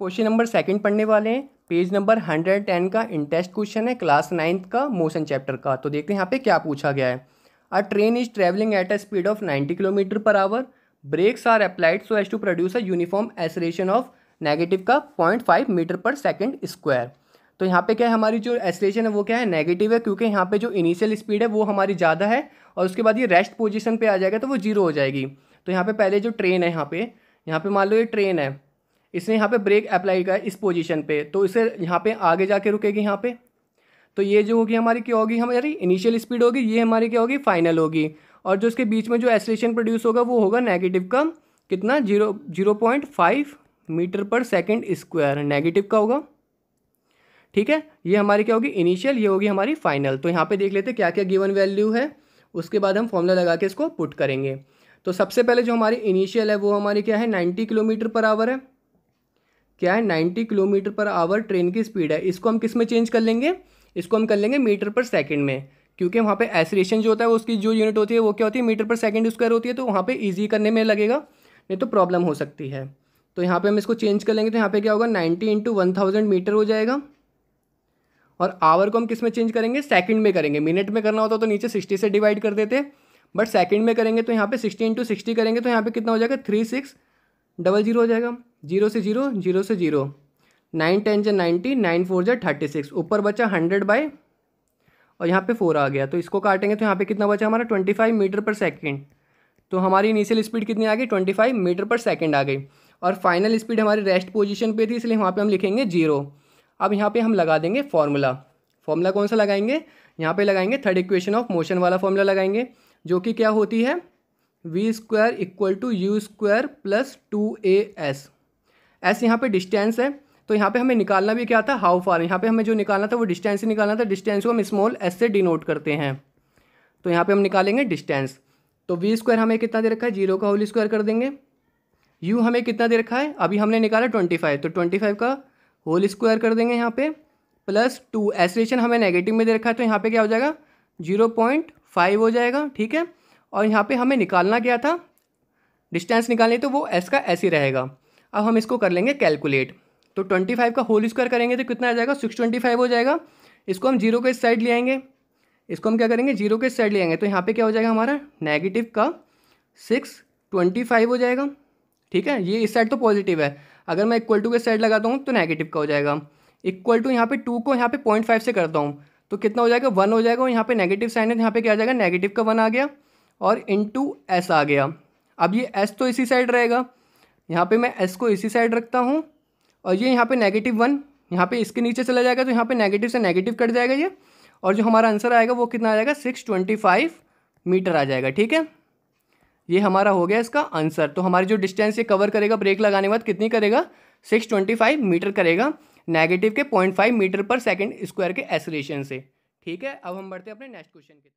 Question number second पढ़ने वाले हैं। पेज नंबर हंड्रेड टेन का इंटेस्ट क्वेश्चन है, क्लास नाइन्थ का मोशन चैप्टर का। तो देखते हैं यहाँ पे क्या पूछा गया है। A train is travelling at a speed of 90 kilometre per hour brakes are applied so as to produce a uniform acceleration of negative का point five metre per second square तो यहाँ पे क्या है, हमारी जो एसरेशन है वो क्या है? नेगेटिव है, क्योंकि यहाँ पे जो इनिशियल स्पीड है वो हमारी ज़्यादा है और उसके बाद ये रेस्ट पोजिशन पर आ जाएगा तो वो ज़ीरो हो जाएगी। तो यहाँ पे पहले जो ट्रेन है यहाँ पे यहाँ पे मान लो ये ट्रेन है। इसने यहाँ पे ब्रेक अप्लाई किया इस पोजीशन पे तो इसे यहाँ पे आगे जाके रुकेगी यहाँ पे। तो ये जो होगी हमारी क्या होगी, हमारी इनिशियल स्पीड होगी, ये हमारी क्या होगी फाइनल होगी। और जो इसके बीच में जो एसलेशन प्रोड्यूस होगा, वो होगा नेगेटिव का कितना? Zero zero point five metre per second square negative का होगा। ठीक है? ये हमारी क्या होगी इनिशियल ये होगी हमारी फाइनल तो यहाँ पे देख लेते क्या क्या गिवन वैल्यू है। उसके बाद हम फॉर्मूला लगा के इसको पुट करेंगे। तो सबसे पहले जो हमारी इनिशियल है, वो हमारी क्या है नाइन्टी किलोमीटर पर आवर है। क्या है? Ninety kilometre per hour train की स्पीड है। इसको हम किसमें चेंज कर लेंगे? इसको हम कर लेंगे मीटर पर सेकंड में, क्योंकि वहाँ पे एसरेशन जो होता है, उसकी जो यूनिट होती है, वो क्या होती है? मीटर पर सेकंड स्क्वायर होती है तो वहाँ पे इजी करने में लगेगा, नहीं तो प्रॉब्लम हो सकती है। तो यहाँ पे हम इसको चेंज कर लेंगे तो यहाँ पे क्या होगा? Ninety into one thousand metre हो जाएगा। और आवर को हम किसमें चेंज करेंगे? सेकंड में करेंगे। मिनट में करना होता तो नीचे सिक्सटी से डिवाइड कर देते, बट सेकंड में करेंगे तो यहाँ पे सिक्सटी इंटू सिक्सटी करेंगे तो यहाँ पे कितना हो जाएगा? थ्री सिक्स डबल ज़ीरो हो जाएगा। ज़ीरो से ज़ीरो ज़ीरो से ज़ीरो। नाइन टेन जो नाइन्टी नाइन फोर जो थर्टी सिक्स ऊपर बचा हंड्रेड बाई और यहाँ पे फोर आ गया। तो इसको काटेंगे तो यहाँ पे कितना बचा हमारा? ट्वेंटी फाइव मीटर पर सेकेंड तो हमारी इनिशियल स्पीड कितनी आ गई? ट्वेंटी फाइव मीटर पर सेकेंड आ गई। और फाइनल स्पीड हमारी रेस्ट पोजीशन पे थी, इसलिए वहाँ पे हम लिखेंगे ज़ीरो अब यहाँ पे हम लगा देंगे फॉर्मूला फॉर्मूला कौन सा लगाएँगे? यहाँ पे लगाएँगे थर्ड इक्वेशन ऑफ़ मोशन वाला फॉर्मूला लगाएँगे, जो कि क्या होती है? V square equal to u square plus two a s s यहाँ पे डिस्टेंस है तो यहाँ पे हमें निकालना भी क्या था? हाउ फार यहाँ पे हमें जो निकालना था वो डिस्टेंस ही निकालना था। डिस्टेंस को हम स्मॉल एस से डिनोट करते हैं। तो यहाँ पे हम निकालेंगे डिस्टेंस तो वी स्क्वायर हमें कितना दे रखा है? ज़ीरो का होल स्क्वायर कर देंगे। यू हमें कितना दे रखा है? अभी हमने निकाला ट्वेंटी फाइव तो ट्वेंटी फाइव का होल स्क्वायर कर देंगे यहाँ पे। प्लस टू एसरेशन हमें नेगेटिव में दे रखा है तो यहाँ पे क्या हो जाएगा? ज़ीरो पॉइंट फाइव हो जाएगा, ठीक है? और यहाँ पे हमें निकालना क्या था? डिस्टेंस निकालनी तो वो एस का ऐस रहेगा। अब हम इसको कर लेंगे कैलकुलेट तो ट्वेंटी फाइव का होल स्क्वायर करेंगे तो कितना आ जाएगा? सिक्स ट्वेंटी फाइव हो जाएगा। इसको हम ज़ीरो के इस साइड ले आएँगे। इसको हम क्या करेंगे? ज़ीरो के इस साइड ले आएँगे। तो यहाँ पे क्या हो जाएगा हमारा? नेगेटिव का सिक्स ट्वेंटी फाइव हो जाएगा। ठीक है? ये इस साइड तो पॉजिटिव है। अगर मैं इक्वल टू के साइड लगाता हूँ तो नेगेटिव का हो जाएगा। इक्वल टू यहाँ पे टू को यहाँ पे पॉइंट फाइव से करता हूँ। तो कितना हो जाएगा? वन हो जाएगा और यहाँ पे नेगेटिव साइन है तो यहाँ पे क्या आ जाएगा? नेगेटिव का वन आ गया और इंटू एस आ गया। अब ये एस तो इसी साइड रहेगा। यहाँ पे मैं एस को इसी साइड रखता हूँ और ये यहाँ पे नेगेटिव वन यहाँ पे इसके नीचे चला जाएगा तो यहाँ पे नेगेटिव से नेगेटिव कट जाएगा ये और जो हमारा आंसर आएगा वो कितना आ जाएगा? सिक्स ट्वेंटी फाइव मीटर आ जाएगा, ठीक है? ये हमारा हो गया इसका आंसर तो हमारी जो डिस्टेंस ये कवर करेगा ब्रेक लगाने के बाद कितनी करेगा? सिक्स ट्वेंटी फाइव मीटर करेगा नेगेटिव के पॉइंट फाइव मीटर पर सेकेंड स्क्वायर के एसोलेशन से, ठीक है? अब हम बढ़ते हैं अपने नेक्स्ट क्वेश्चन की